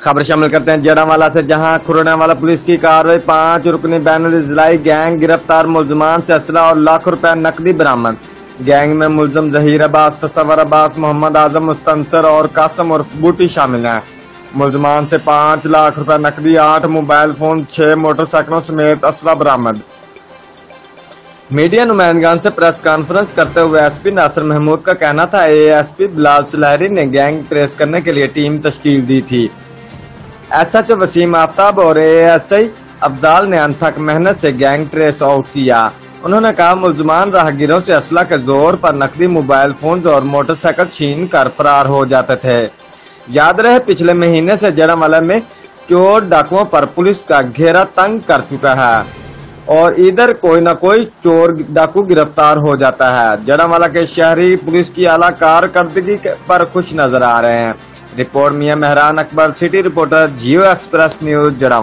خبر شامل کرتے ہیں جڑا والا سے، جہاں کھرونے والا پولیس کی کاروائی، پانچ رکنی بین الاضلاعی گینگ گرفتار ملزمان سے اسلحہ اور لاکھ روپے نقدی برامد گینگ میں ملزم ظہیر عباس، تصور عباس، محمد اعظم، مستنصر اور قاسم عرف بوٹی شامل ہیں۔ ملزمان سے پانچ لاکھ روپے نقدی، آٹھ موبائل فون، چھ موٹر سائیکلوں سمیت اسلحہ برامد میڈیا نمائندگان سے پریس کانفرنس کرتے ہوئے ایس پی ناصر محمود کا کہنا تھا، اے ایس پی بلال سلہری نے گینگ ٹریس کرنے کے لیے ٹیم تشکیل دی تھی۔ S H O Waseem Aftab اور اے ایس آئی افضال نے انتھک محنت سے گینگ ٹریس آؤٹ کیا۔ انہوں نے کہا، ملزمان راہگیروں سے اسلحہ کے زور پر نقدی موبائل فونز اور موٹر سائیکل چھین کر فرار ہو جاتے تھے۔ یاد رہے پچھلے مہینے سے جڑم والا میں چور ڈاکوؤں پر پولیس کا گھیرا تنگ کر چکا ہے اور ادھر کوئی نہ کوئی چور ڈاکو گرفتار ہو جاتا ہے۔ جڑا کے شہری پولیس کی اعلیٰ کارکردگی پر خوش نظر آ رہے ہیں۔ Report Mian Mehran Akbar, city reporter Geo Express News جڑا